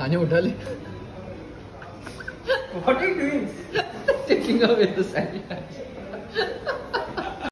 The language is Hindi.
खाने उठा ले What are you doing? taking away the sanitizer